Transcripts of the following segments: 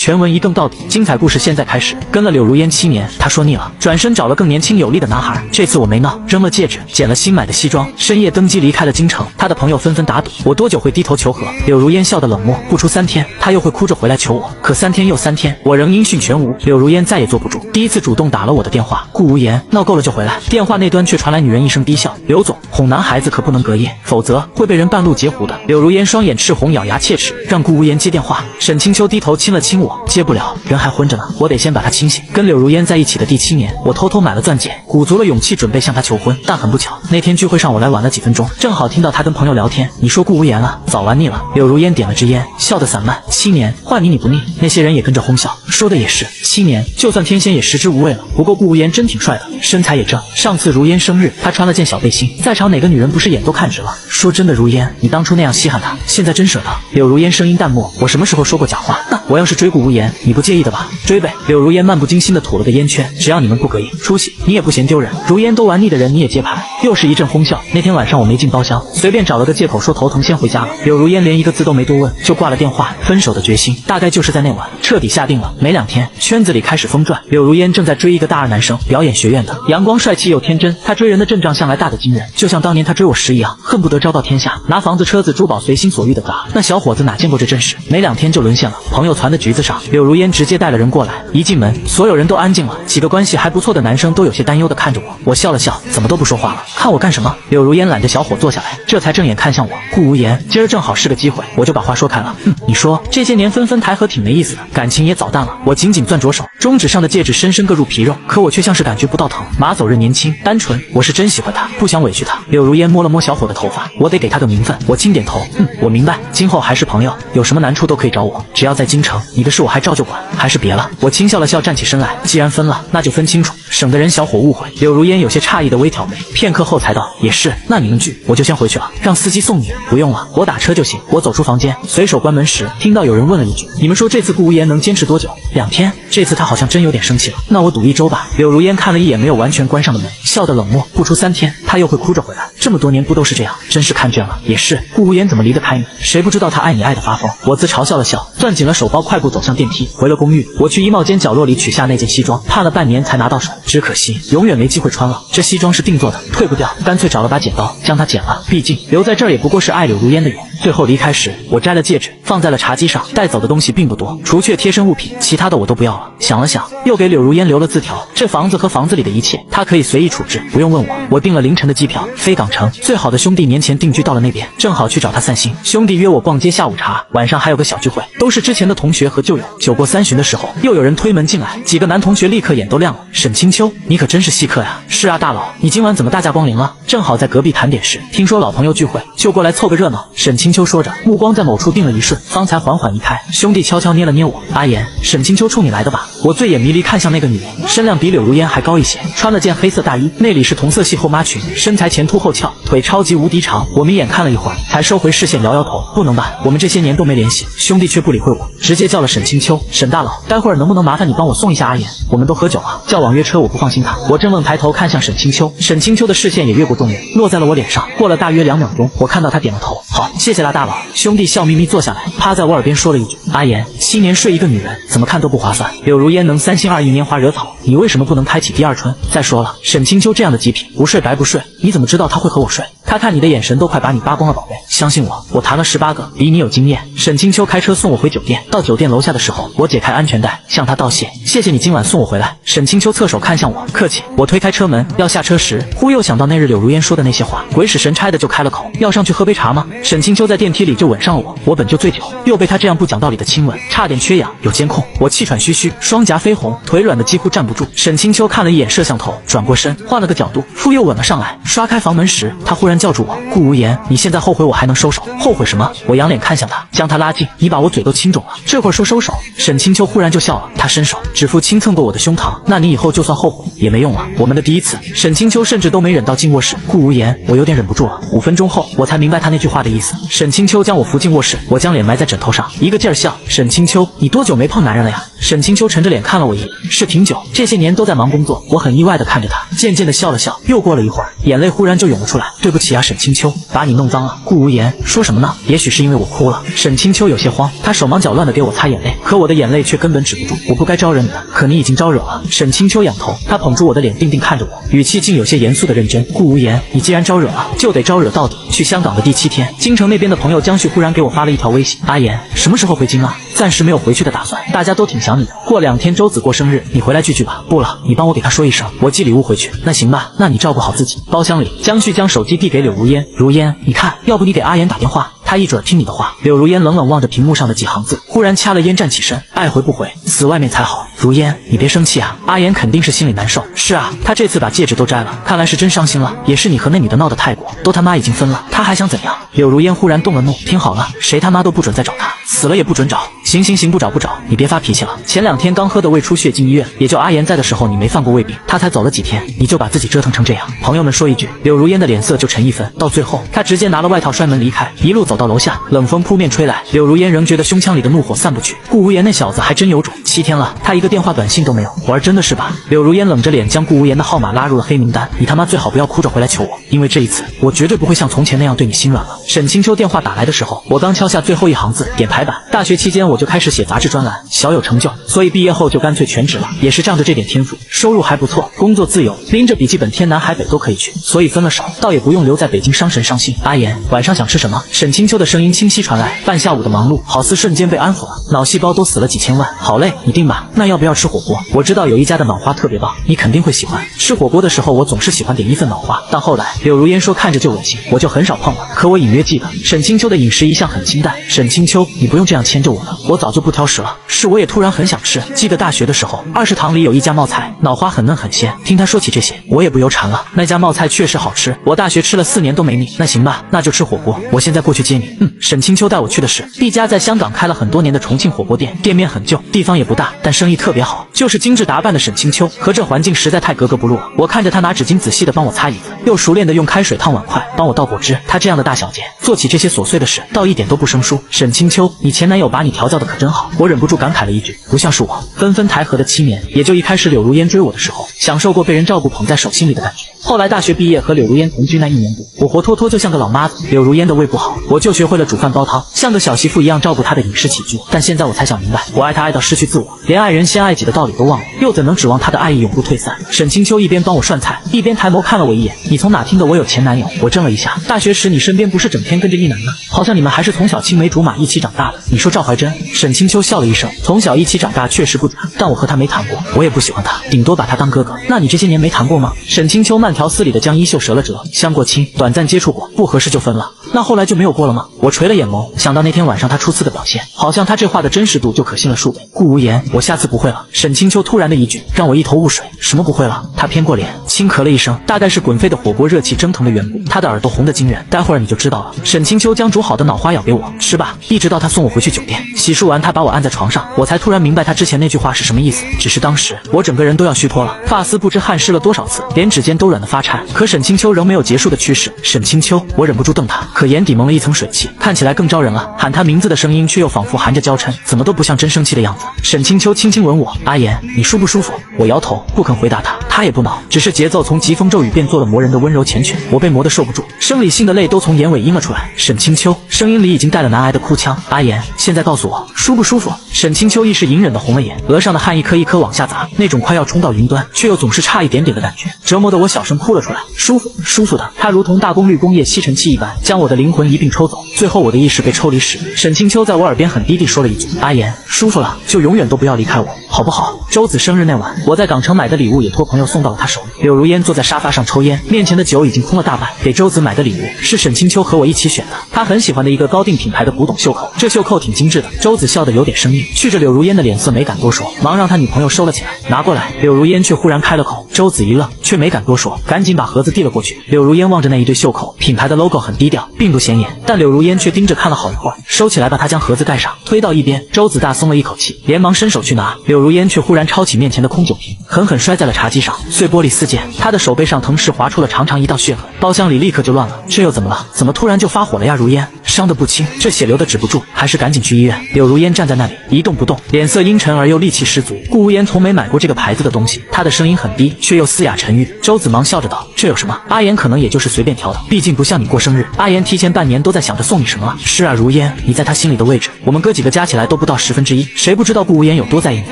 全文一更到底，精彩故事现在开始。跟了柳如烟七年，她说腻了，转身找了更年轻有力的男孩。这次我没闹，扔了戒指，捡了新买的西装，深夜登机离开了京城。他的朋友纷纷打赌，我多久会低头求和。柳如烟笑得冷漠，不出三天，他又会哭着回来求我。可三天又三天，我仍音讯全无。柳如烟再也坐不住，第一次主动打了我的电话。顾无言，闹够了就回来。电话那端却传来女人一声低笑：“刘总，哄男孩子可不能隔夜，否则会被人半路截胡的。”柳如烟双眼赤红，咬牙切齿，让顾无言接电话。沈清秋低头亲了亲我，接不了，人还昏着呢，我得先把他清醒。跟柳如烟在一起的第七年，我偷偷买了钻戒，鼓足了勇气准备向她求婚。但很不巧，那天聚会上我来晚了几分钟，正好听到她跟朋友聊天。你说顾无言了，早玩腻了。柳如烟点了支烟，笑得散漫。七年换你你不腻，那些人也跟着哄笑。说的也是，七年就算天仙也食之无味了。不过顾无言真挺帅的，身材也正。上次如烟生日，他穿了件小背心，在场哪个女人不是眼都看直了？说真的，如烟，你当初那样稀罕他，现在真舍得。柳如烟声音淡漠，我什么时候说过假话？那我要是追顾无言，你不介意的吧？追呗。柳如烟漫不经心的吐了个烟圈，只要你们不膈应，出息，你也不嫌丢人。如烟都玩腻的人，你也接盘。又是一阵哄笑。那天晚上我没进包厢，随便找了个借口说头疼，先回家了。柳如烟连一个字都没多问，就挂了电话。分手的决心大概就是在那晚彻底下定了。没两天，圈子里开始疯转，柳如烟正在追一个大二男生，表演学院的，阳光帅气又天真。他追人的阵仗向来大得惊人，就像当年他追我时一样，恨不得昭告天下，拿房子、车子、珠宝随心所欲的砸。那小伙子哪见过这阵势？没两天就沦陷了。朋友传的局子上，柳如烟直接带了人过来。一进门，所有人都安静了，几个关系还不错的男生都有些担忧的看着我。我笑了笑，怎么都不说话了？看我干什么？柳如烟揽着小伙坐下来，这才正眼看向我。顾无言，今儿正好是个机会，我就把话说开了。哼，你说这些年分分抬合挺没意思的，感情也早淡了。我紧紧攥着手，中指上的戒指深深硌入皮肉，可我却像是感觉不到疼。马走日年轻单纯，我是真喜欢他，不想委屈他。柳如烟摸了摸小伙的头发，我得给他个名分。我轻点头，嗯，我明白，今后还是朋友，有什么难处都可以找我，只要在京城，你的事我还照旧管，还是别了。我轻笑了笑，站起身来，既然分了，那就分清楚，省得人小伙误会。柳如烟有些诧异的微挑眉，片刻后才道，也是，那你们聚，我就先回去了，让司机送你。不用了，我打车就行。我走出房间，随手关门时，听到有人问了一句，你们说这次顾无言能坚持多久？两天。这次他好像真有点生气了，那我赌一周吧。柳如烟看了一眼没有完全关上的门，笑得冷漠。不出三天，他又会哭着回来。这么多年不都是这样？真是看倦了。也是，顾无言怎么离得开你？谁不知道他爱你爱得发疯？我自嘲笑了笑，攥紧了手包，快步走向电梯。回了公寓，我去衣帽间角落里取下那件西装，盼了半年才拿到手，只可惜永远没机会穿了。这西装是定做的，退不掉，干脆找了把剪刀将它剪了。毕竟留在这儿也不过是爱柳如烟的人。最后离开时，我摘了戒指，放在了茶几上。带走的东西并不多，除却贴身物品，其他的我都不要了。想了想，又给柳如烟留了字条：这房子和房子里的一切，她可以随意处置，不用问我。我订了凌晨的机票，飞港城。最好的兄弟年前定居到了那边，正好去找他散心。兄弟约我逛街下午茶，晚上还有个小聚会，都是之前的同学和旧友。酒过三巡的时候，又有人推门进来，几个男同学立刻眼都亮了。沈清秋，你可真是稀客呀！是啊，大佬，你今晚怎么大驾光临了？正好在隔壁谈点事，听说老朋友聚会，就过来凑个热闹。沈清秋说着，目光在某处定了一瞬，方才缓缓移开。兄弟悄悄捏了捏我，阿言，沈清秋冲你来的吧？我醉眼迷离看向那个女人，身量比柳如烟还高一些，穿了件黑色大衣，内里是同色系后妈裙，身材前凸后翘，腿超级无敌长。我眯眼看了一会儿，才收回视线，摇摇头，不能吧？我们这些年都没联系。兄弟却不理会我，直接叫了沈清秋，沈大佬，待会儿能不能麻烦你帮我送一下阿言？我们都喝酒了，叫网约车我不放心他。我正愣抬头看向沈清秋，沈清秋的视线也越过众人，落在了我脸上。过了大约两秒钟，我看到他点了头，好，谢谢谢啦，大佬。兄弟笑眯眯坐下来，趴在我耳边说了一句：“阿言，新年睡一个女人，怎么看都不划算。”柳如烟能三心二意拈花惹草，你为什么不能开启第二春？再说了，沈清秋这样的极品，不睡白不睡。你怎么知道他会和我睡？他看你的眼神都快把你扒光了，宝贝。相信我，我谈了十八个，比你有经验。沈清秋开车送我回酒店，到酒店楼下的时候，我解开安全带，向他道谢，谢谢你今晚送我回来。沈清秋侧手看向我，客气。我推开车门要下车时，忽又想到那日柳如烟说的那些话，鬼使神差的就开了口，要上去喝杯茶吗？沈清秋在电梯里就吻上了我，我本就醉酒，又被他这样不讲道理的亲吻，差点缺氧。有监控，我气喘吁吁，双颊绯红，腿软的几乎站不住。沈清秋看了一眼摄像头，转过身，换了个角度，复又吻了上来。刷开房门时，他忽然叫住我：“顾无言，你现在后悔，我还能收手？后悔什么？”我仰脸看向他，将他拉近：“你把我嘴都亲肿了，这会儿说收手？”沈清秋忽然就笑了，他伸手指腹轻蹭过我的胸膛：“那你以后就算后悔也没用了。我们的第一次。”沈清秋甚至都没忍到进卧室。顾无言，我有点忍不住了。五分钟后，我才明白他那句话的意思。沈清秋将我扶进卧室，我将脸埋在枕头上，一个劲儿笑。沈清秋，你多久没碰男人了呀？沈清秋沉着脸看了我一眼，是挺久，这些年都在忙工作。我很意外的看着他，渐渐的笑了笑。又过了一会儿，眼泪忽然就涌了出来。对不起。起啊，沈清秋，把你弄脏了。顾无言说什么呢？也许是因为我哭了。沈清秋有些慌，他手忙脚乱的给我擦眼泪，可我的眼泪却根本止不住。我不该招惹你的，可你已经招惹了。沈清秋仰头，他捧住我的脸，定定看着我，语气竟有些严肃的认真。顾无言，你既然招惹了，就得招惹到底。去香港的第七天，京城那边的朋友江旭忽然给我发了一条微信：阿言，什么时候回京啊？暂时没有回去的打算，大家都挺想你的。过两天周子过生日，你回来聚聚吧。不了，你帮我给他说一声，我寄礼物回去。那行吧，那你照顾好自己。包厢里，江旭将手机递给柳如烟，如烟，你看，要不你给阿言打电话。他一准听你的话。柳如烟冷冷望着屏幕上的几行字，忽然掐了烟，站起身，爱回不回，死外面才好。如烟，你别生气啊，阿言肯定是心里难受。是啊，他这次把戒指都摘了，看来是真伤心了。也是你和那女的闹得太过，都他妈已经分了，他还想怎样？柳如烟忽然动了怒，听好了，谁他妈都不准再找他，死了也不准找。行行行，不找不找，你别发脾气了。前两天刚喝的胃出血进医院，也就阿言在的时候你没犯过胃病，他才走了几天，你就把自己折腾成这样。朋友们说一句，柳如烟的脸色就沉一分。到最后，他直接拿了外套摔门离开，一路走到楼下，冷风扑面吹来，柳如烟仍觉得胸腔里的怒火散不去。顾无言那小子还真有种，七天了，他一个电话短信都没有，玩真的是吧？柳如烟冷着脸将顾无言的号码拉入了黑名单。你他妈最好不要哭着回来求我，因为这一次我绝对不会像从前那样对你心软了。沈清秋电话打来的时候，我刚敲下最后一行字，点排版。大学期间我就开始写杂志专栏，小有成就，所以毕业后就干脆全职了，也是仗着这点天赋，收入还不错，工作自由，拎着笔记本天南海北都可以去，所以分了手，倒也不用留在北京伤神伤心。阿言，晚上想吃什么？沈清秋的声音清晰传来，半下午的忙碌好似瞬间被安抚了，脑细胞都死了几千万，好嘞，你定吧。那要不要吃火锅？我知道有一家的脑花特别棒，你肯定会喜欢。吃火锅的时候，我总是喜欢点一份脑花，但后来柳如烟说看着就恶心，我就很少碰了。可我隐约记得沈清秋的饮食一向很清淡。沈清秋，你不用这样牵着我了，我早就不挑食了。是我也突然很想吃。记得大学的时候，二食堂里有一家冒菜，脑花很嫩很鲜。听他说起这些，我也不由馋了。那家冒菜确实好吃，我大学吃了四年都没腻。那行吧，那就吃火锅。我现在过去接你。嗯，沈清秋带我去的是一家在香港开了很多年的重庆火锅店，店面很旧，地方也不大，但生意特别好。就是精致打扮的沈清秋和这环境实在太格格不入了。我看着他拿纸巾仔细的帮我擦椅子，又熟练的用开水烫碗筷，帮我倒果汁。他这样的大小姐做起这些琐碎的事，倒一点都不生疏。沈清秋，你前男友把你调教的可真好。我忍不住感慨了一句，不像是我。分分台河的七年，也就一开始柳如烟追我的时候，享受过被人照顾捧在手心里的感觉。后来大学毕业和柳如烟同居那一年多，我活脱脱就像个老妈子。柳如烟的胃不好，我就学会了煮饭煲汤，像个小媳妇一样照顾她的饮食起居。但现在我才想明白，我爱她爱到失去自我，连爱人先爱己的道理都忘了，又怎能指望她的爱意永不退散？沈清秋一边帮我涮菜，一边抬眸看了我一眼。你从哪听的我有前男友？我怔了一下。大学时你身边不是整天跟着一男的，好像你们还是从小青梅竹马一起长大的。你说赵怀真？沈清秋笑了一声，从小一起长大确实不怎，但我和他没谈过，我也不喜欢他，顶多把他当哥哥。那你这些年没谈过吗？沈清秋慢条斯理的将衣袖折了折，相过亲，短暂接触过，不合适就分了。那后来就没有过了吗？我垂了眼眸，想到那天晚上他初次的表现，好像他这话的真实度就可信了数倍。顾无言，我下次不会了。沈清秋突然的一句，让我一头雾水。什么不会了？他偏过脸，轻咳了一声，大概是滚沸的火锅热气蒸腾的缘故，他的耳朵红得惊人。待会儿你就知道了。沈清秋将煮好的脑花舀给我吃吧，一直到他送我回去酒店。洗漱完，他把我按在床上，我才突然明白他之前那句话是什么意思。只是当时我整个人都要虚脱了，发丝不知汗湿了多少次，连指尖都软得发颤。可沈清秋仍没有结束的趋势。沈清秋，我忍不住瞪他，可眼底蒙了一层水汽，看起来更招人了。喊他名字的声音却又仿佛含着娇嗔，怎么都不像真生气的样子。沈清秋轻轻吻我，阿言，你舒不舒服？我摇头，不肯回答他。他也不恼，只是节奏从疾风骤雨变做了磨人的温柔缱绻。我被磨得受不住，生理性的泪都从眼尾阴了出来。沈清秋，声音里已经带了难挨的哭腔。阿言，现在告诉我舒不舒服？沈清秋一时隐忍的红了眼，额上的汗一颗一颗往下砸，那种快要冲到云端，却又总是差一点点的感觉，折磨得我小声哭了出来。舒服，舒服的。他如同大功率工业吸尘器一般，将我的灵魂一并抽走。最后我的意识被抽离时，沈清秋在我耳边很低地说了一句：“阿言，舒服了，就永远都不要离开我，好不好？”周子生日那晚，我在港城买的礼物也托朋友送到了他手里。柳如烟坐在沙发上抽烟，面前的酒已经空了大半。给周子买的礼物是沈清秋和我一起选的，他很喜欢的一个高定品牌的古董袖扣，这袖扣挺精致的。周子笑得有点生硬，觑着柳如烟的脸色，没敢多说，忙让他女朋友收了起来，拿过来。柳如烟却忽然开了口，周子一愣，却没敢多说，赶紧把盒子递了过去。柳如烟望着那一对袖扣，品牌的 logo 很低调，并不显眼，但柳如烟却盯着看了好一会儿，收起来，把它将盒子盖上，推到一边。周子大松了一口气，连忙伸手去拿，柳如烟却忽然抄起面前的空酒瓶，狠狠摔在了茶几上，碎玻璃四溅。他的手背上同时划出了长长一道血痕，包厢里立刻就乱了。这又怎么了？怎么突然就发火了呀？如烟伤得不轻，这血流的止不住，还是赶紧去医院。柳如烟站在那里一动不动，脸色阴沉而又戾气十足。顾无言从没买过这个牌子的东西，他的声音很低，却又嘶哑沉郁。周子忙笑着道：“这有什么？阿言可能也就是随便挑的，毕竟不像你过生日，阿言提前半年都在想着送你什么了。”是啊，如烟，你在他心里的位置，我们哥几个加起来都不到十分之一。谁不知道顾无言有多在意你，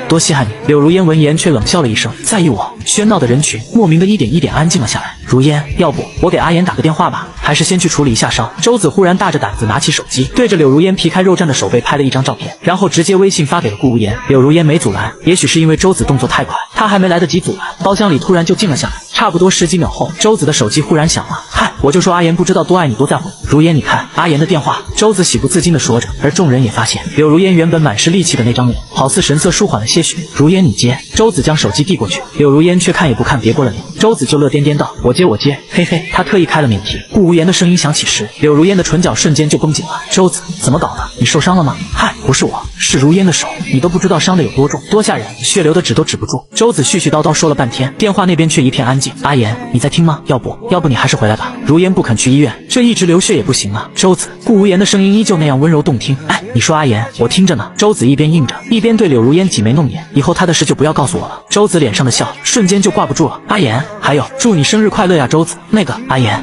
多稀罕你？柳如烟闻言却冷笑了一声：“在意我？”喧闹的人群莫名的一点一点安静了下来。如烟，要不我给阿言打个电话吧？还是先去处理一下伤？周子忽然大着胆子拿起手机，对着柳如烟皮开肉绽的手背拍了一张照片，然后直接微信发给了顾无言。柳如烟没阻拦，也许是因为周子动作太快，他还没来得及阻拦，包厢里突然就静了下来。差不多十几秒后，周子的手机忽然响了。嗨，我就说阿言不知道多爱你，多在乎。如烟，你看阿言的电话。周子喜不自禁的说着，而众人也发现柳如烟原本满是戾气的那张脸，好似神色舒缓了些许。如烟，你接。周子将手机递过去，柳如烟却看也不看，别过了脸。周子就乐颠颠道：“我接，我接。”嘿嘿，他特意开了免提。顾无言的声音响起时，柳如烟的唇角瞬间就绷紧了。周子，怎么搞的？你受伤了吗？嗨，不是我，是如烟的手，你都不知道伤的有多重，多吓人，血流的止都止不住。周子絮絮叨叨说了半天，电话那边却一片安静。阿言，你在听吗？要不要不你还是回来吧。如烟不肯去医院，这一直流血也不行啊。周子，顾无言的声音依旧那样温柔动听。哎，你说阿言，我听着呢。周子一边应着，一边对柳如烟挤眉弄眼。以后他的事就不要告诉我了。周子脸上的笑瞬间就挂不住了。阿言，还有，祝你生日快乐呀，周子。那个，阿言，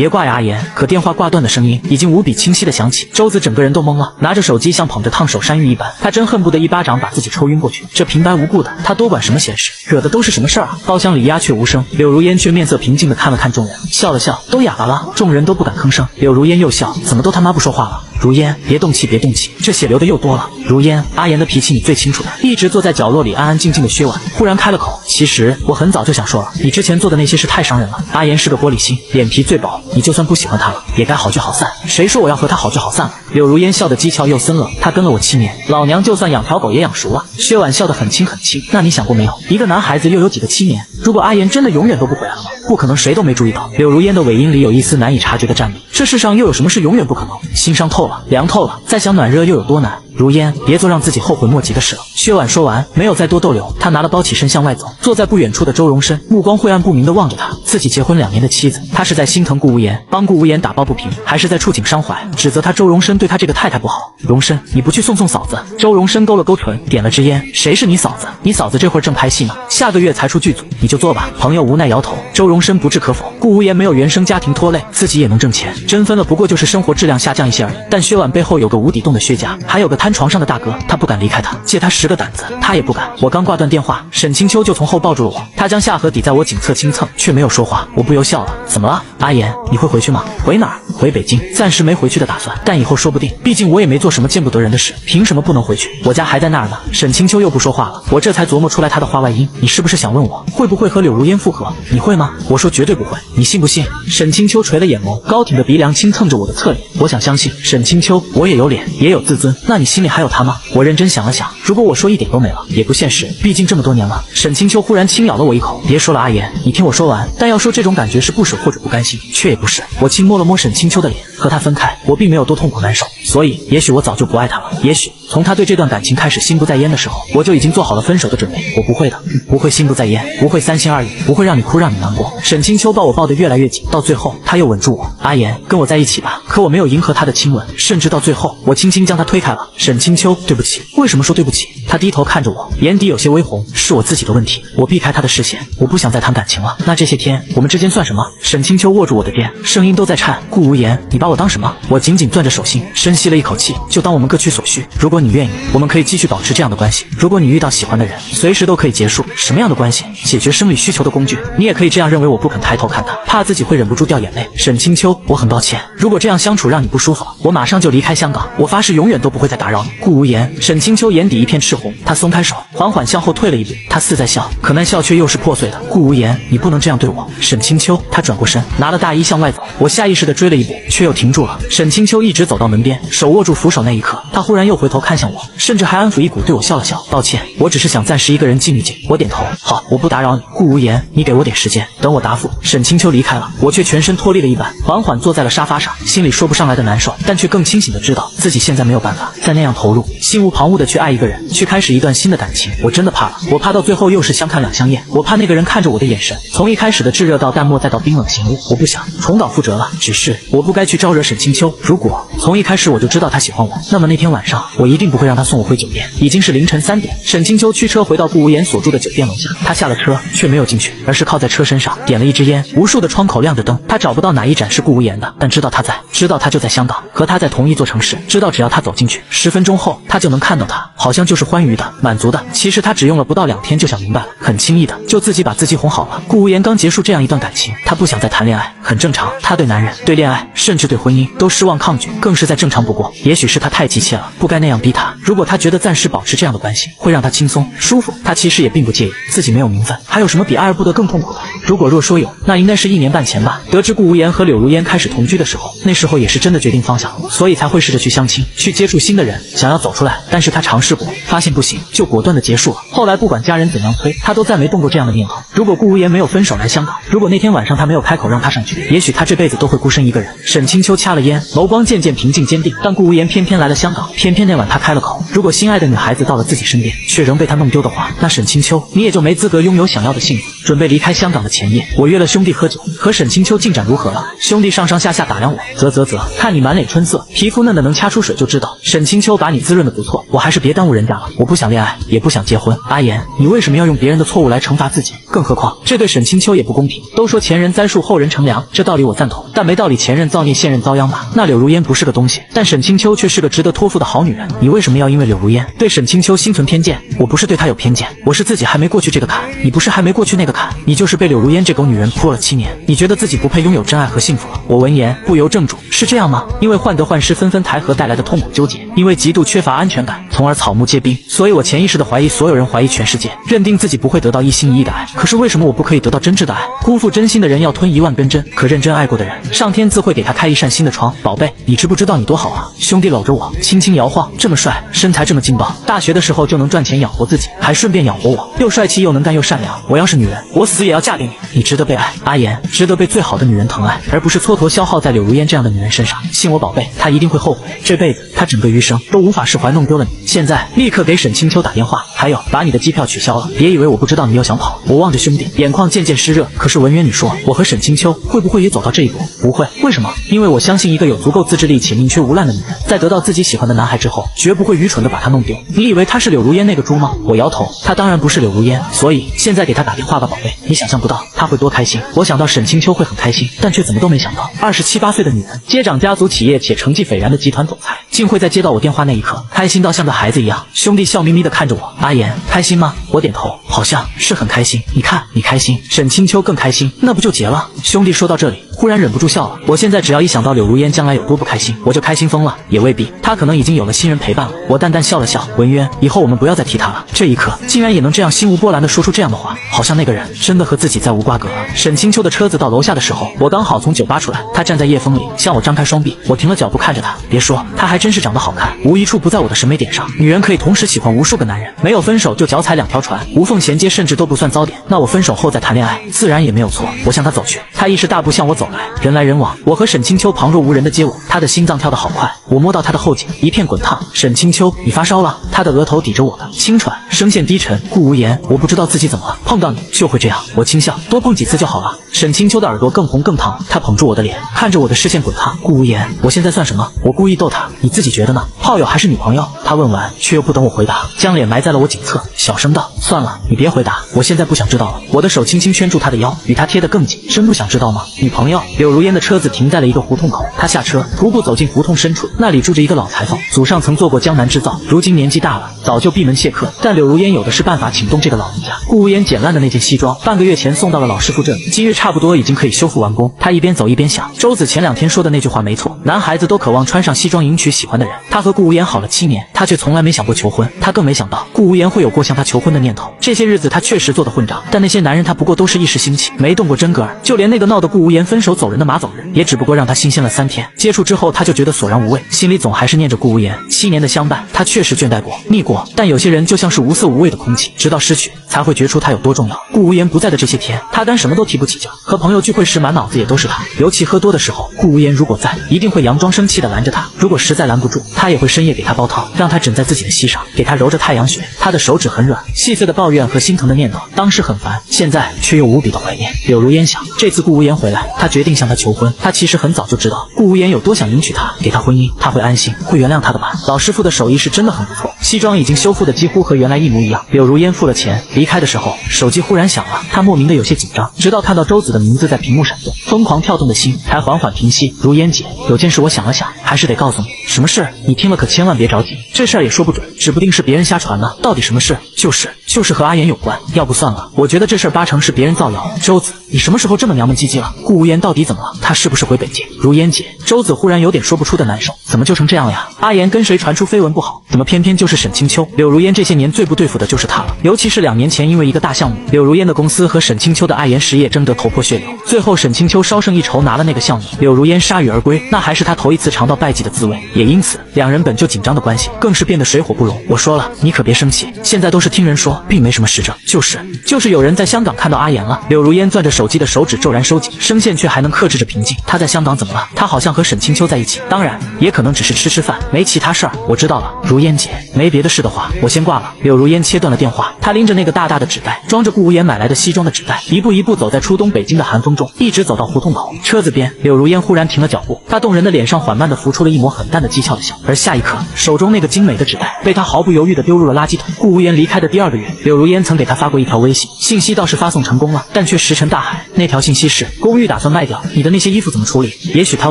别挂呀，阿言。可电话挂断的声音已经无比清晰的响起，周子整个人都懵了，拿着手机像捧着烫手山芋一般，他真恨不得一巴掌把自己抽晕过去。这平白无故的，他多管什么闲事，惹的都是什么事儿啊？包厢里鸦雀无声，柳如烟却面色平静的看了看众人，笑了笑，都哑巴了。众人都不敢吭声。柳如烟又笑，怎么都他妈不说话了？如烟，别动气，别动气，这血流的又多了。如烟，阿言的脾气你最清楚的。一直坐在角落里安安静静的薛婉忽然开了口，其实我很早就想说了，你之前做的那些事太伤人了。阿言是个玻璃心，脸皮最薄，你就算不喜欢他了，也该好聚好散。谁说我要和他好聚好散了？柳如烟笑得讥诮又森冷，他跟了我七年，老娘就算养条狗也养熟了。薛婉笑得很轻很轻，那你想过没有，一个男孩子又有几个七年？如果阿言真的永远都不回来了？不可能，谁都没注意到。柳如烟的尾音里有一丝难以察觉的战慄。这世上又有什么是永远不可能？心伤透了，凉透了，再想暖热又有多难？如烟，别做让自己后悔莫及的事了。薛婉说完，没有再多逗留，他拿了包起身向外走。坐在不远处的周荣生，目光晦暗不明的望着他。自己结婚两年的妻子，他是在心疼顾无言，帮顾无言打抱不平，还是在触景伤怀，指责他周荣生对他这个太太不好？荣深，你不去送送嫂子？周荣生勾了勾唇，点了支烟。谁是你嫂子？你嫂子这会儿正拍戏呢，下个月才出剧组，你就做吧。朋友无奈摇头。周荣生不置可否。顾无言没有原生家庭拖累，自己也能挣钱，真分了不过就是生活质量下降一些而已。但薛婉背后有个无底洞的薛家，还有个瘫床上的大哥，他不敢离开他，借他十个胆子，他也不敢。我刚挂断电话，沈清秋就从后抱住了我，他将下颌抵在我颈侧轻蹭，却没有说话。我不由笑了，怎么了，阿言？你会回去吗？回哪儿？回北京。暂时没回去的打算，但以后说不定。毕竟我也没做什么见不得人的事，凭什么不能回去？我家还在那儿呢。沈清秋又不说话了，我这才琢磨出来他的话外音。你是不是想问我会不会会和柳如烟复合？你会吗？我说绝对不会，你信不信？沈清秋垂了眼眸，高挺的鼻梁轻蹭着我的侧脸。我想相信沈清秋，我也有脸，也有自尊。那你心里还有他吗？我认真想了想，如果我说一点都没了，也不现实。毕竟这么多年了。沈清秋忽然轻咬了我一口，别说了，阿言，你听我说完。但要说这种感觉是不舍或者不甘心，却也不是。我轻摸了摸沈清秋的脸，和他分开，我并没有多痛苦难受。所以，也许我早就不爱他了。也许从他对这段感情开始心不在焉的时候，我就已经做好了分手的准备。我不会的，不会心不在焉，不会三心二意，不会让你哭让你难过。沈清秋抱我抱得越来越紧，到最后他又吻住我。阿言，跟我在一起吧。可我没有迎合他的亲吻，甚至到最后，我轻轻将他推开了。沈清秋，对不起。为什么说对不起？他低头看着我，眼底有些微红，是我自己的问题。我避开他的视线，我不想再谈感情了。那这些天我们之间算什么？沈清秋握住我的肩，声音都在颤。顾无言，你把我当什么？我紧紧攥着手心，深吸了一口气，就当我们各取所需。如果你愿意，我们可以继续保持这样的关系。如果你遇到喜欢的人，随时都可以结束。什么样的关系？解决生理需求的工具。你也可以这样认为。我不肯抬头看他，怕自己会忍不住掉眼泪。沈清秋，我很抱歉，如果这样相处让你不舒服，我马上就离开香港。我发誓永远都不会再打扰你。顾无言，沈清秋眼底一片赤红，他松开手，缓缓向后退了一步。他似在笑，可那笑却又是破碎的。顾无言，你不能这样对我。沈清秋，他转过身，拿了大衣向外走。我下意识的追了一步，却又停住了。沈清秋一直走到门边，手握住扶手那一刻，他忽然又回头看向我，甚至还安抚一股对我笑了笑。抱歉，我只是想暂时一个人静一静。我点头，好，我不打扰你。顾无言，你给我点时间，等我答复。沈清秋离开了，我却全身脱力了一般，缓缓坐在了沙发上，心里说不上来的难受，但却更清醒的知道自己现在没有办法再那样投入，心无旁骛的去爱一个人，去开始一段新的感情。我真的怕了，我怕。到最后又是相看两相厌。我怕那个人看着我的眼神，从一开始的炙热到淡漠，再到冰冷嫌恶。我不想重蹈覆辙了。只是我不该去招惹沈清秋。如果从一开始我就知道他喜欢我，那么那天晚上我一定不会让他送我回酒店。已经是凌晨三点，沈清秋驱车回到顾无言所住的酒店楼下，他下了车却没有进去，而是靠在车身上点了一支烟。无数的窗口亮着灯，他找不到哪一盏是顾无言的，但知道他在，知道他就在香港，和他在同一座城市，知道只要他走进去，十分钟后他就能看到他，好像就是欢愉的、满足的。其实他只用了不到两天就想明白了，很轻易的就自己把自己哄好了。顾无言刚结束这样一段感情，他不想再谈恋爱，很正常。他对男人、对恋爱，甚至对婚姻都失望抗拒，更是再正常不过。也许是他太急切了，不该那样逼他。如果他觉得暂时保持这样的关系会让他轻松舒服，他其实也并不介意。自己没有名分，还有什么比爱而不得更痛苦的？如果若说有，那应该是一年半前吧。得知顾无言和柳如烟开始同居的时候，那时候也是真的决定放下了，所以才会试着去相亲，去接触新的人，想要走出来。但是他尝试过，发现不行，就果断的结束了。后来不管家人怎样催，他都再没动过这样的念头。如果顾无言没有分手来香港，如果那天晚上他没有开口让他上去，也许他这辈子都会孤身一个人。沈清秋掐了烟，眸光渐渐平静坚定。但顾无言偏偏来了香港，偏偏那晚他开了口，如果心爱的女孩子到了自己身边，却仍被他弄丢的话，那沈清秋你也就没资格拥有想要的幸福。准备离开香港的前夜，我约了兄弟喝酒，和沈清秋进展如何了？兄弟上上下下打量我，啧啧啧，看你满脸春色，皮肤嫩的能掐出水，就知道沈清秋把你滋润的不错。我还是别耽误人家了，我不想恋爱，也不想结婚。阿言，你为什么要用别人的错误来惩罚自己？更何何况这对沈清秋也不公平。都说前人栽树，后人乘凉，这道理我赞同，但没道理前任造孽，现任遭殃吧？那柳如烟不是个东西，但沈清秋却是个值得托付的好女人。你为什么要因为柳如烟对沈清秋心存偏见？我不是对她有偏见，我是自己还没过去这个坎。你不是还没过去那个坎，你就是被柳如烟这狗女人扑了七年，你觉得自己不配拥有真爱和幸福了？我闻言不由怔住，是这样吗？因为患得患失、纷纷抬合带来的痛苦纠结，因为极度缺乏安全感，从而草木皆兵，所以我潜意识的怀疑所有人，怀疑全世界，认定自己不会得到一心一意的爱。可是为什么我不可以得到真挚的爱？辜负真心的人要吞一万根针，可认真爱过的人，上天自会给他开一扇新的窗。宝贝，你知不知道你多好啊？兄弟搂着我，轻轻摇晃，这么帅，身材这么劲爆，大学的时候就能赚钱养活自己，还顺便养活我，又帅气又能干又善良。我要是女人，我死也要嫁给你。你值得被爱，阿言值得被最好的女人疼爱，而不是蹉跎消耗在柳如烟这样的女人身上。信我，宝贝，她一定会后悔，这辈子她整个余生都无法释怀弄丢了你。现在立刻给沈清秋打电话，还有把你的机票取消了。别以为我不知道你又想跑。我望着兄弟，眼眶渐渐湿热。可是文渊，你说我和沈清秋会不会也走到这一步？不会，为什么？因为我相信一个有足够自制力且宁缺毋滥的女人，在得到自己喜欢的男孩之后，绝不会愚蠢的把他弄丢。你以为她是柳如烟那个猪吗？我摇头，她当然不是柳如烟。所以现在给她打电话吧，宝贝，你想象不到她会多开心。我想到沈清秋会很开心，但却怎么都没想到，二十七八岁的女人，接掌家族企业且成绩斐然的集团总裁，竟会在接到我电话那一刻，开心到像个孩子一样。兄弟笑眯眯的看着我，阿言，开心吗？我点头，好像是很开心。你看，看你开心，沈清秋更开心，那不就结了？兄弟说到这里。忽然忍不住笑了。我现在只要一想到柳如烟将来有多不开心，我就开心疯了。也未必，她可能已经有了新人陪伴了。我淡淡笑了笑，文渊，以后我们不要再提她了。这一刻，竟然也能这样心无波澜的说出这样的话，好像那个人真的和自己再无瓜葛了。沈清秋的车子到楼下的时候，我刚好从酒吧出来，她站在夜风里向我张开双臂。我停了脚步看着她，别说，她还真是长得好看，无一处不在我的审美点上。女人可以同时喜欢无数个男人，没有分手就脚踩两条船，无缝衔接，甚至都不算糟点。那我分手后再谈恋爱，自然也没有错。我向她走去，她亦是大步向我走来，人来人往。我和沈清秋旁若无人的接吻，他的心脏跳得好快。我摸到他的后颈，一片滚烫。沈清秋，你发烧了？他的额头抵着我的，轻喘，声线低沉。顾无言，我不知道自己怎么了，碰到你就会这样。我轻笑，多碰几次就好了。沈清秋的耳朵更红更烫，他捧住我的脸，看着我的视线滚烫。顾无言，我现在算什么？我故意逗他，你自己觉得呢？炮友还是女朋友？他问完，却又不等我回答，将脸埋在了我颈侧，小声道：“算了，你别回答，我现在不想知道了。”我的手轻轻圈住他的腰，与他贴得更紧。真不想知道吗？女朋友？柳如烟的车子停在了一个胡同口，她下车，徒步走进胡同深处，那里住着一个老裁缝，祖上曾做过江南制造，如今年纪大了，早就闭门谢客。但柳如烟有的是办法请动这个老人家。顾无言捡烂的那件西装，半个月前送到了老师傅这里，今日差不多已经可以修复完工。他一边走一边想，周子前两天说的那句话没错，男孩子都渴望穿上西装迎娶喜欢的人。他和顾无言好了七年，他却从来没想过求婚，他更没想到顾无言会有过向他求婚的念头。这些日子他确实做的混账，但那些男人他不过都是一时兴起，没动过真格儿。就连那个闹得顾无言分手走人的马走日，也只不过让他新鲜了三天，接触之后他就觉得索然无味。心里总还是念着顾无言。七年的相伴，他确实倦怠过、腻过，但有些人就像是无色无味的空气，直到失去，才会觉出他有多重要。顾无言不在的这些天，他干什么都提不起劲，和朋友聚会时满脑子也都是他。尤其喝多的时候，顾无言如果在，一定会佯装生气的拦着他；如果实在拦不住，他也会深夜给他煲汤，让他枕在自己的膝上，给他揉着太阳穴。他的手指很软，细碎的抱怨和心疼的念叨，当时很烦，现在却又无比的怀念。柳如烟想，这次顾无言回来，他决定向他求婚。他其实很早就知道顾无言有多想迎娶她，给她婚姻，他会安心，会原谅他的吧。老师傅的手艺是真的很不错，西装已经修复的几乎和原来一模一样。柳如烟付了钱，离开的时候，手机忽然响了，她莫名的有些紧张，直到看到周子的名字在屏幕闪动，疯狂跳动的心才缓缓平息。如烟姐，有件事我想了想，还是得告诉你，什么事？你听了可千万别着急，这事儿也说不准，指不定是别人瞎传呢。到底什么事？就是就是和阿言有关。要不算了，我觉得这事儿八成是别人造谣。周子，你什么时候这么娘们唧唧了？顾无言到底怎么了？他是不是回北京？如烟姐，周子忽然有点说不出的难受，怎么就成这样了呀？阿言跟谁传出绯闻不好？怎么偏偏就是沈清秋？柳如烟这些年最不对付的就是他了，尤其是两年前因为一个大项目，柳如烟的公司和沈清秋的爱言实业争得头破血流，最后沈清秋稍胜一筹拿了那个项目，柳如烟铩羽而归，那还是他头一次尝到败绩的滋味，也因此两人本就紧张的关系更是变得水火不容。我说了，你可别生气，现在都是听人说，并没什么实证，就是就是有人在香港看到阿言了。柳如烟攥着手机的手指骤然收紧，声线却还能克制着平静。他在香港怎么了？他好像和沈清秋在一起，当然也可能只是吃吃饭，没其他事儿。我知道了，如烟姐，没别的事的话，我先挂了。柳如烟切断了电话，她拎着那个大大的纸袋，装着顾无言买来的西装的纸袋，一步一步走在初冬北京的寒风中，一直走到胡同口。车子边，柳如烟忽然停了脚步，她动人的脸上缓慢地浮出了一抹很淡的讥诮的笑，而下一刻，手中那个精美的纸袋被她毫不犹豫地丢入了垃圾桶。顾无言离开的第二个月，柳如烟曾给他发过一条微信，信息倒是发送成功了，但却石沉大海。那条信息是：公寓打算卖卖掉，你的那些衣服怎么处理？也许他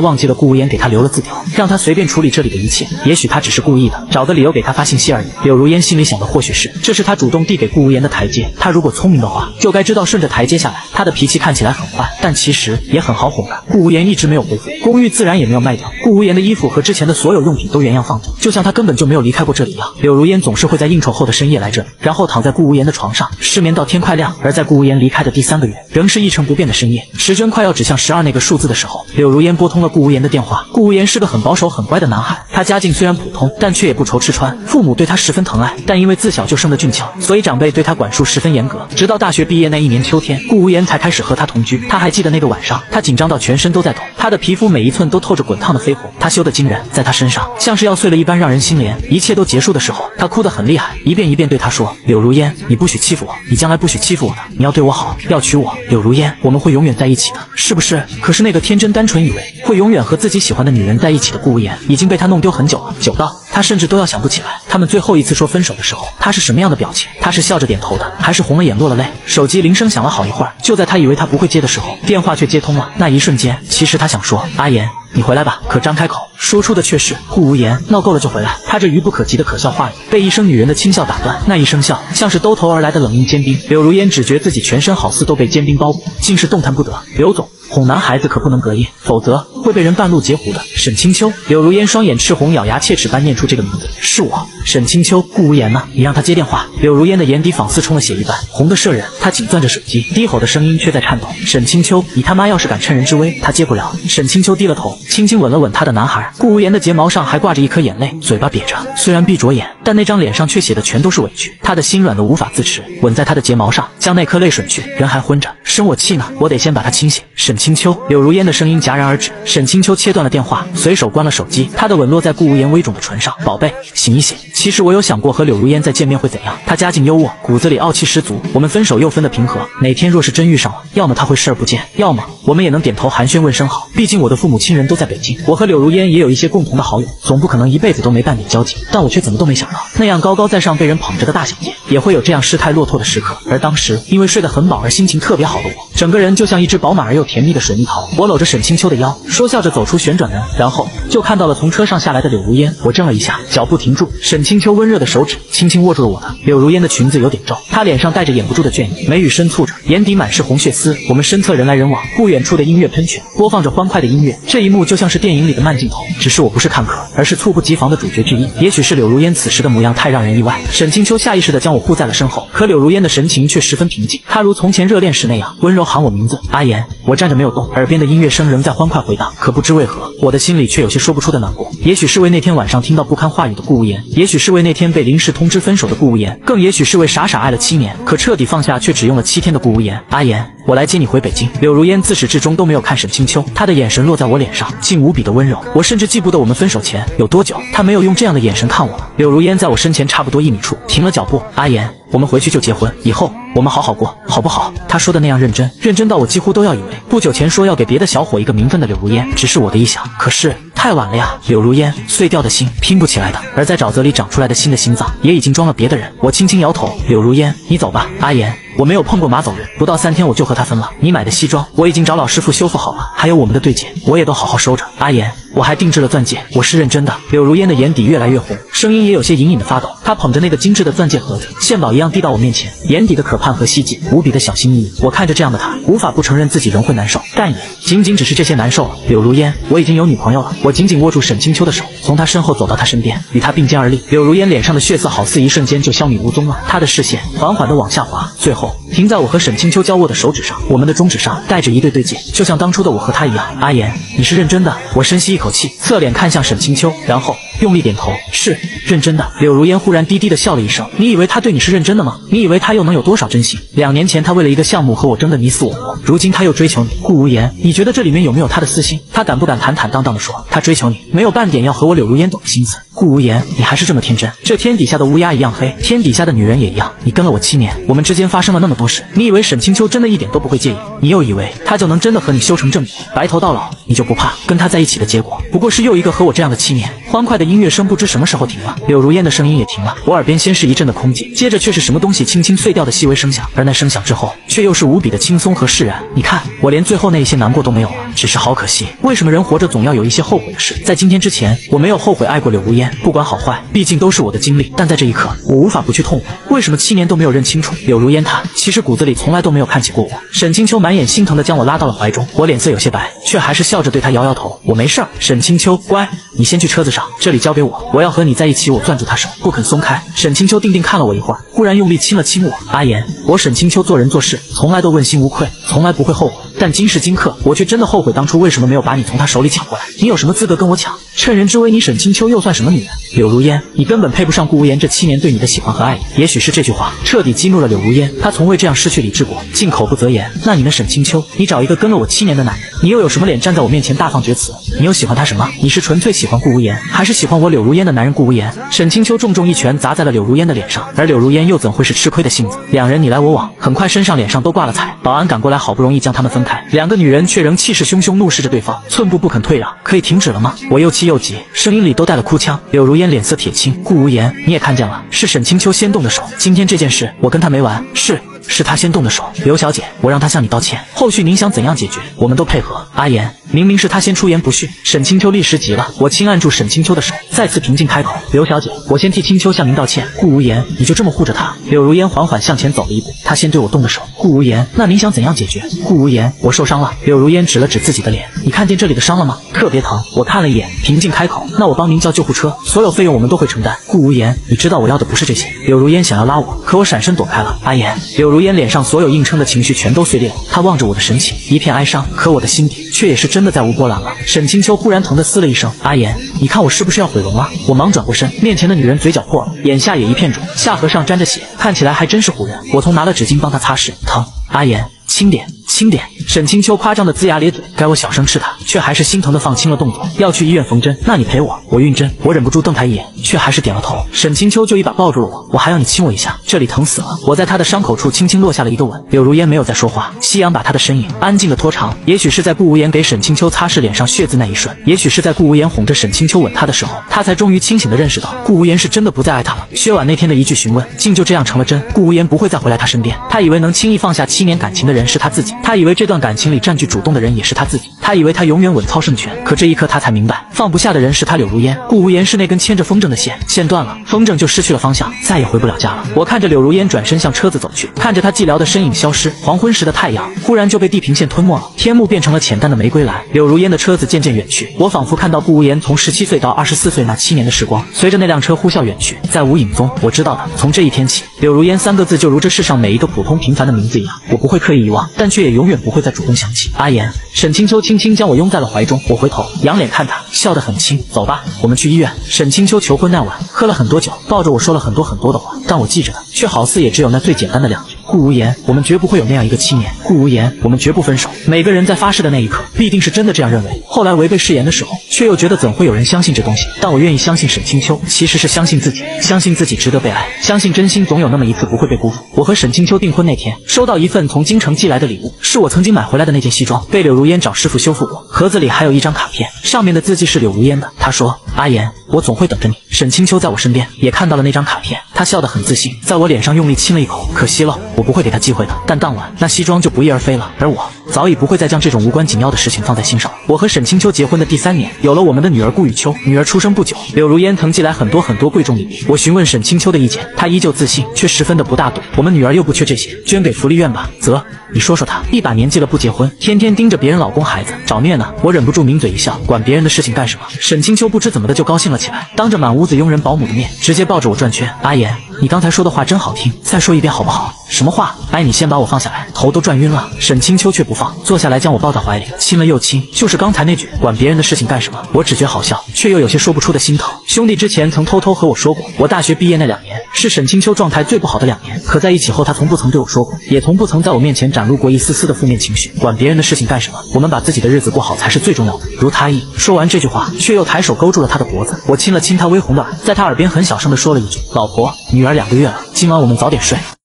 忘记了顾无言给他留了字条，让他随便处理这里的一切。也许他只是故意的，找个理由给他发信息而已。柳如烟心里想的或许是，这是他主动递给顾无言的台阶。他如果聪明的话，就该知道顺着台阶下来。他的脾气看起来很坏，但其实也很好哄的。顾无言一直没有回复，公寓自然也没有卖掉。顾无言的衣服和之前的所有用品都原样放着，就像他根本就没有离开过这里一样。柳如烟总是会在应酬后的深夜来这里，然后躺在顾无言的床上失眠到天快亮。而在顾无言离开的第三个月，仍是一成不变的深夜。时针快要指向十二那个数字的时候，柳如烟拨通了顾无言的电话。顾无言是个很保守、很乖的男孩，他家境虽然普通，但却也不愁吃穿。父母对他十分疼爱，但因为自小就生得俊俏，所以长辈对他管束十分严格。直到大学毕业那一年秋天，顾无言才开始和他同居。他还记得那个晚上，他紧张到全身都在抖，他的皮肤每一寸都透着滚烫的绯红，他羞得惊人，在他身上像是要碎了一般，让人心怜。一切都结束的时候，他哭得很厉害，一遍一遍对他说：“柳如烟，你不许欺负我，你将来不许欺负我的，你要对我好，要娶我，柳如烟，我们会永远在一起的，是不是？”可是那个天真单纯以为会永远和自己喜欢的女人在一起的顾无言，已经被他弄丢很久了，久到他甚至都要想不起来，他们最后一次说分手的时候，他是什么样的表情？他是笑着点头的，还是红了眼落了泪？手机铃声响了好一会儿，就在他以为他不会接的时候，电话却接通了。那一瞬间，其实他想说阿言。你回来吧，可张开口说出的却是顾无言。闹够了就回来。他这愚不可及的可笑话语被一声女人的轻笑打断，那一声笑像是兜头而来的冷硬坚冰。柳如烟只觉自己全身好似都被坚冰包裹，竟是动弹不得。刘总。哄男孩子可不能隔夜，否则会被人半路截胡的。沈清秋，柳如烟双眼赤红，咬牙切齿般念出这个名字：“是我，沈清秋。”顾无言呢？你让他接电话。柳如烟的眼底仿似充了血一般，红得摄人。她紧攥着手机，低吼的声音却在颤抖：“沈清秋，你他妈要是敢趁人之危，他接不了。”沈清秋低了头，轻轻吻了吻他的男孩。顾无言的睫毛上还挂着一颗眼泪，嘴巴瘪着，虽然闭着眼，但那张脸上却写的全都是委屈。他的心软的无法自持，吻在他的睫毛上，将那颗泪吮去。人还昏着，生我气呢，我得先把他清醒。沈清秋，柳如烟的声音戛然而止。沈清秋切断了电话，随手关了手机。他的吻落在顾无言微肿的唇上，宝贝，醒一醒。其实我有想过和柳如烟再见面会怎样。她家境优渥，骨子里傲气十足。我们分手又分得平和。哪天若是真遇上了，要么他会视而不见，要么我们也能点头寒暄问声好。毕竟我的父母亲人都在北京，我和柳如烟也有一些共同的好友，总不可能一辈子都没半点交集。但我却怎么都没想到，那样高高在上被人捧着的大小姐，也会有这样失态落拓的时刻。而当时因为睡得很饱而心情特别好的我，整个人就像一只饱满而又甜蜜的水蜜桃。我搂着沈清秋的腰，说笑着走出旋转门，然后就看到了从车上下来的柳如烟。我怔了一下，脚步停住。沈清秋温热的手指轻轻握住了我的。柳如烟的裙子有点皱，她脸上带着掩不住的倦意，眉宇深蹙着，眼底满是红血丝。我们身侧人来人往，不远处的音乐喷泉播放着欢快的音乐，这一幕就像是电影里的慢镜头。只是我不是看客，而是猝不及防的主角之一。也许是柳如烟此时的模样太让人意外，沈清秋下意识地将我护在了身后，可柳如烟的神情却十分平静，她如从前热恋时那样温柔喊我名字，阿言。我。站着没有动，耳边的音乐声仍在欢快回荡。可不知为何，我的心里却有些说不出的难过。也许是为那天晚上听到不堪话语的顾无言，也许是为那天被临时通知分手的顾无言，更也许是为傻傻爱了七年，可彻底放下却只用了七天的顾无言。阿言，我来接你回北京。柳如烟自始至终都没有看沈清秋，她的眼神落在我脸上，竟无比的温柔。我甚至记不得我们分手前有多久，她没有用这样的眼神看我了。柳如烟在我身前差不多一米处停了脚步。阿言，我们回去就结婚，以后我们好好过，好不好？他说的那样认真，认真到我几乎都要以为不久前说要给别的小伙一个名分的柳如烟，只是我的臆想。可是太晚了呀，柳如烟碎掉的心拼不起来的，而在沼泽里长出来的新的心脏也已经装了别的人。我轻轻摇头，柳如烟，你走吧。阿言。我没有碰过马走人，不到三天我就和他分了。你买的西装我已经找老师傅修复好了，还有我们的对戒，我也都好好收着。阿言，我还定制了钻戒，我是认真的。柳如烟的眼底越来越红，声音也有些隐隐的发抖。她捧着那个精致的钻戒盒子，献宝一样递到我面前，眼底的可盼和希冀，无比的小心翼翼。我看着这样的她，无法不承认自己仍会难受。但也仅仅只是这些难受了。柳如烟，我已经有女朋友了。我紧紧握住沈清秋的手，从他身后走到他身边，与他并肩而立。柳如烟脸上的血色好似一瞬间就消弭无踪了，她的视线缓缓地往下滑，最后停在我和沈。清秋交握的手指上，我们的中指上戴着一对对戒，就像当初的我和他一样。阿言，你是认真的？我深吸一口气，侧脸看向沈清秋，然后用力点头，是认真的。柳如烟忽然低低的笑了一声，你以为他对你是认真的吗？你以为他又能有多少真心？两年前他为了一个项目和我争得你死我活，如今他又追求你。顾无言，你觉得这里面有没有他的私心？他敢不敢坦坦荡荡的说，他追求你，没有半点要和我柳如烟走的心思？顾无言，你还是这么天真。这天底下的乌鸦一样黑，天底下的女人也一样。你跟了我七年，我们之间发生了那么多事，你以为沈清秋真的一点都不会介意？你又以为他就能真的和你修成正果，白头到老？你就不怕跟他在一起的结果，不过是又一个和我这样的七年？欢快的音乐声不知什么时候停了，柳如烟的声音也停了。我耳边先是一阵的空寂，接着却是什么东西轻轻碎掉的细微声响，而那声响之后，却又是无比的轻松和释然。你看，我连最后那一些难过都没有了，只是好可惜。为什么人活着总要有一些后悔的事？在今天之前，我没有后悔爱过柳如烟，不管好坏。毕竟都是我的经历，但在这一刻，我无法不去痛悔。为什么七年都没有认清楚柳如烟？她其实骨子里从来都没有看起过我。沈清秋满眼心疼的将我拉到了怀中，我脸色有些白，却还是笑着对她摇摇头，我没事儿。沈清秋，乖，你先去车子上，这里交给我，我要和你在一起。我攥住她手，不肯松开。沈清秋定定看了我一会儿，忽然用力亲了亲我。阿言，我沈清秋做人做事从来都问心无愧，从来不会后悔。但今时今刻，我却真的后悔当初为什么没有把你从他手里抢过来。你有什么资格跟我抢？趁人之危，你沈清秋又算什么女人？柳如烟，你根本配不上顾无言这七年对你的喜欢和爱意。也许是这句话彻底激怒了柳如烟，她从未这样失去理智过，竟口不择言。那你呢，沈清秋？你找一个跟了我七年的男人，你又有什么脸站在我面前大放厥词？你又喜欢他什么？你是纯粹喜欢顾无言，还是喜欢我柳如烟的男人顾无言？沈清秋重重一拳砸在了柳如烟的脸上，而柳如烟又怎会是吃亏的性子？两人你来我往，很快身上脸上都挂了彩。保安赶过来，好不容易将他们分开，两个女人。却仍气势汹汹，怒视着对方，寸步不肯退让。可以停止了吗？我又气又急，声音里都带了哭腔。柳如烟脸色铁青，顾无言，你也看见了，是沈清秋先动的手。今天这件事，我跟他没完。是。是他先动的手，刘小姐，我让他向你道歉。后续您想怎样解决，我们都配合。阿言，明明是他先出言不逊，沈清秋立时急了。我轻按住沈清秋的手，再次平静开口：刘小姐，我先替清秋向您道歉。顾无言，你就这么护着他？柳如烟缓缓向前走了一步，他先对我动的手。顾无言，那您想怎样解决？顾无言，我受伤了。柳如烟指了指自己的脸，你看见这里的伤了吗？特别疼。我看了一眼，平静开口：那我帮您叫救护车，所有费用我们都会承担。顾无言，你知道我要的不是这些。柳如烟想要拉我，可我闪身躲开了。阿言，柳如。烟脸上所有硬撑的情绪全都碎裂了，她望着我的神情一片哀伤，可我的心底却也是真的再无波澜了。沈清秋忽然疼的嘶了一声：“阿言，你看我是不是要毁容了？”我忙转过身，面前的女人嘴角破了，眼下也一片肿，下颌上沾着血，看起来还真是唬人。我从拿了纸巾帮她擦拭，疼。阿言，轻点。轻点，沈清秋夸张的龇牙咧嘴，该我小声斥他，却还是心疼的放轻了动作。要去医院缝针，那你陪我，我晕针。我忍不住瞪他一眼，却还是点了头。沈清秋就一把抱住了我，我还要你亲我一下，这里疼死了。我在他的伤口处轻轻落下了一个吻。柳如烟没有再说话，夕阳把他的身影安静的拖长。也许是在顾无言给沈清秋擦拭脸上血渍那一瞬，也许是在顾无言哄着沈清秋吻他的时候，他才终于清醒的认识到，顾无言是真的不再爱他了。薛婉那天的一句询问，竟就这样成了真。顾无言不会再回来他身边。他以为能轻易放下七年感情的人是他自己，他以为这段感情。里占据主动的人也是他自己，他以为他永远稳操胜权，可这一刻他才明白，放不下的人是他柳如烟。顾无言是那根牵着风筝的线，线断了，风筝就失去了方向，再也回不了家了。我看着柳如烟转身向车子走去，看着他寂寥的身影消失，黄昏时的太阳忽然就被地平线吞没了，天幕变成了浅淡的玫瑰蓝。柳如烟的车子渐渐远去，我仿佛看到顾无言从十七岁到二十四岁那七年的时光，随着那辆车呼啸远去，再无影踪。我知道的，从这一天起，柳如烟三个字就如这世上每一个普通平凡的名字一样，我不会刻意遗忘，但却也。永远不会再主动想起。阿言，沈清秋轻轻将我拥在了怀中，我回头仰脸看他，笑得很轻。走吧，我们去医院。沈清秋求婚那晚，喝了很多酒，抱着我说了很多很多的话，但我记着的，却好似也只有那最简单的两句。顾无言，我们绝不会有那样一个七年。顾无言，我们绝不分手。每个人在发誓的那一刻，必定是真的这样认为。后来违背誓言的时候，却又觉得怎会有人相信这东西？但我愿意相信沈清秋，其实是相信自己，相信自己值得被爱，相信真心总有那么一次不会被辜负。我和沈清秋订婚那天，收到一份从京城寄来的礼物，是我曾经买回来的那件西装，被柳如烟找师傅修复过。盒子里还有一张卡片，上面的字迹是柳如烟的。她说：“阿言，我总会等着你。”沈清秋在我身边也看到了那张卡片，她笑得很自信，在我脸上用力亲了一口。可惜了，我不会给她机会的。但当晚那西装就不翼而飞了，而我早已不会再将这种无关紧要的事情放在心上。我和沈清秋结婚的第三年，有了我们的女儿顾雨秋。女儿出生不久，柳如烟曾寄来很多很多贵重礼物。我询问沈清秋的意见，她依旧自信，却十分的不大度。我们女儿又不缺这些，捐给福利院吧。啧，你说说她，一把年纪了不结婚，天天盯着别人老公孩子找虐呢。我忍不住抿嘴一笑，管别人的事情干什么？沈清秋不知怎么的就高兴了起来，当着满屋子佣人保姆的面，直接抱着我转圈。阿言，你刚才说的话真好听，再说一遍好不好？什么话？哎，你先把我放下来，头都转晕了。沈清秋却不放，坐下来将我抱在怀里，亲了又亲。就是刚才那句，管别人的事情干什么？我只觉好笑，却又有些说不出的心疼。兄弟之前曾偷偷和我说过，我大学毕业那两年是沈清秋状态最不好的两年。可在一起后，他从不曾对我说过，也从不曾在我面前展展露过一丝丝的负面情绪。管别人的事情干什么？我们把自己的日子过好才是最重要的。如他意。说完这句话，却又抬手勾住了他的脖子。我亲了亲他微红的耳，在他耳边很小声的说了一句：“老婆，女儿两个月了，今晚我们早点睡。”